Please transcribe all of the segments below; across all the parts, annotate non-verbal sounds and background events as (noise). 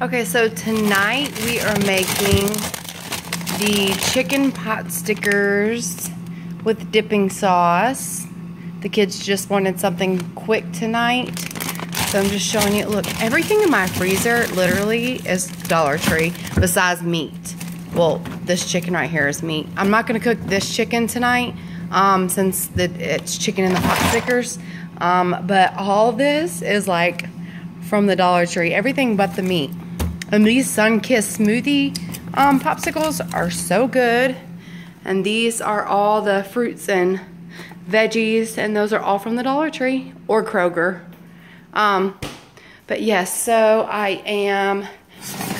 Okay, so tonight we are making the chicken pot stickers with dipping sauce. The kids just wanted something quick tonight. So I'm just showing you, look, everything in my freezer literally is Dollar Tree besides meat. Well, this chicken right here is meat. I'm not gonna cook this chicken tonight um, since the, it's chicken in the pot stickers. Um, but all this is like from the Dollar Tree, everything but the meat. And these sun-kissed smoothie um, popsicles are so good. And these are all the fruits and veggies, and those are all from the Dollar Tree or Kroger. Um, but yes, so I am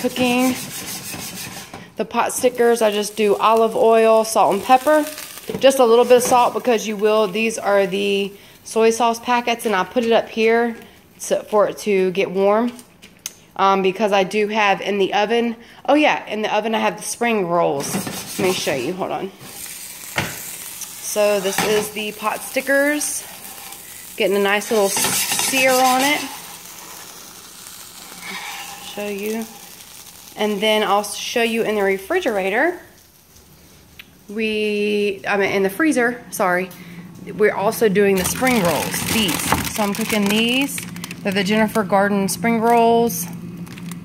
cooking the pot stickers. I just do olive oil, salt and pepper. Just a little bit of salt because you will. These are the soy sauce packets and I put it up here so, for it to get warm. Um, because I do have in the oven, oh yeah, in the oven I have the spring rolls. Let me show you, hold on. So this is the pot stickers. Getting a nice little sear on it. Show you. And then I'll show you in the refrigerator. We, I mean in the freezer, sorry. We're also doing the spring rolls, these. So I'm cooking these. They're the Jennifer Garden spring rolls.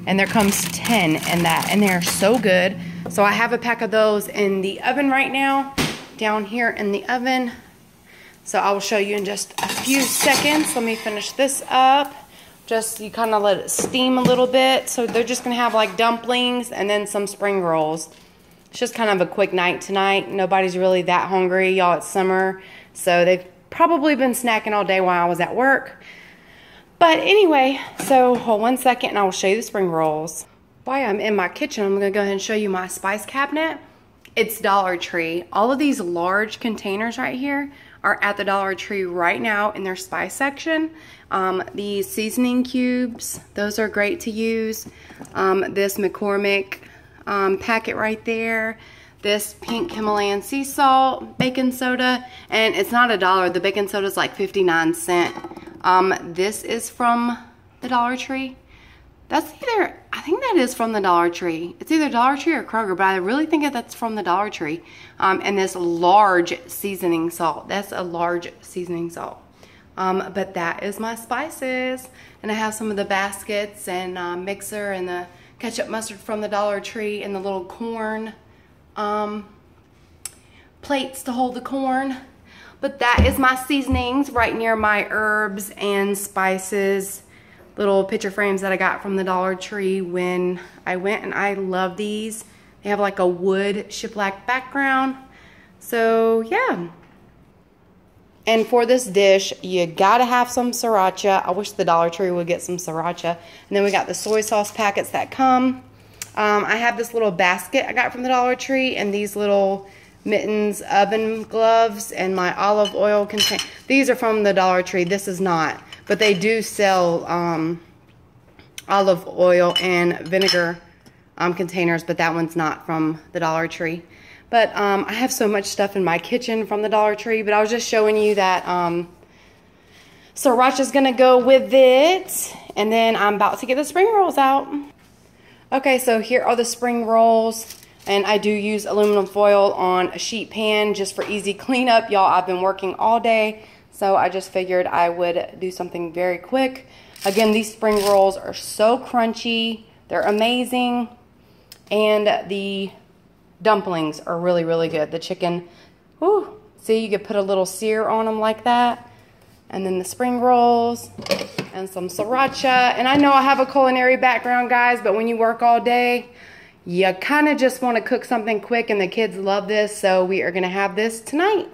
And there comes 10 in that. And they're so good. So I have a pack of those in the oven right now. Down here in the oven. So I will show you in just a few seconds. Let me finish this up. Just you kind of let it steam a little bit. So they're just going to have like dumplings and then some spring rolls. It's just kind of a quick night tonight. Nobody's really that hungry. Y'all, it's summer. So they've probably been snacking all day while I was at work. But anyway, so hold one second and I will show you the spring rolls. While I'm in my kitchen, I'm to go ahead and show you my spice cabinet. It's Dollar Tree. All of these large containers right here are at the Dollar Tree right now in their spice section. Um, these seasoning cubes, those are great to use. Um, this McCormick um, packet right there. This pink Himalayan sea salt, baking soda, and it's not a dollar. The baking soda is like 59 cent. Um, this is from the Dollar Tree. That's either, I think that is from the Dollar Tree. It's either Dollar Tree or Kroger, but I really think that that's from the Dollar Tree. Um, and this large seasoning salt. That's a large seasoning salt. Um, but that is my spices. And I have some of the baskets and uh, mixer and the ketchup mustard from the Dollar Tree and the little corn um, plates to hold the corn. But that is my seasonings right near my herbs and spices little picture frames that I got from the Dollar Tree when I went and I love these. They have like a wood shiplap background. So yeah. And for this dish, you gotta have some sriracha. I wish the Dollar Tree would get some sriracha. And then we got the soy sauce packets that come. Um, I have this little basket I got from the Dollar Tree and these little mittens oven gloves and my olive oil container. These are from the Dollar Tree. This is not. But they do sell um, olive oil and vinegar um, containers, but that one's not from the Dollar Tree. But um, I have so much stuff in my kitchen from the Dollar Tree, but I was just showing you that um, sriracha's gonna go with it. And then I'm about to get the spring rolls out. Okay, so here are the spring rolls. And I do use aluminum foil on a sheet pan just for easy (laughs) cleanup. Y'all, I've been working all day so I just figured I would do something very quick. Again, these spring rolls are so crunchy. They're amazing. And the dumplings are really, really good. The chicken, whoo, see you could put a little sear on them like that. And then the spring rolls and some sriracha. And I know I have a culinary background, guys, but when you work all day, you kind of just want to cook something quick and the kids love this. So we are going to have this tonight.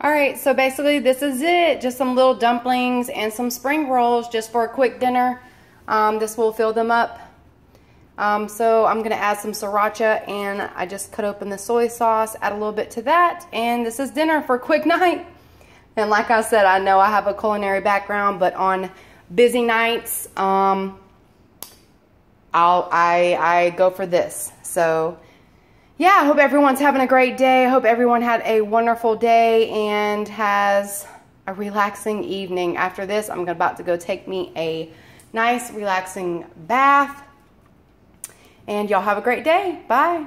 All right, so basically this is it. Just some little dumplings and some spring rolls just for a quick dinner. Um, this will fill them up. Um, so I'm gonna add some sriracha and I just cut open the soy sauce, add a little bit to that, and this is dinner for a quick (laughs) night. And like I said, I know I have a culinary background, but on busy nights, um, I'll, I, I go for this. So yeah, I hope everyone's having a great day. I hope everyone had a wonderful day and has a relaxing evening. After this, I'm about to go take me a nice relaxing bath. And y'all have a great day. Bye.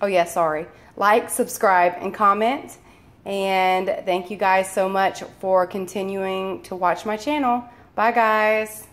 Oh yeah, sorry. Like, subscribe, and comment. And thank you guys so much for continuing to watch my channel. Bye guys.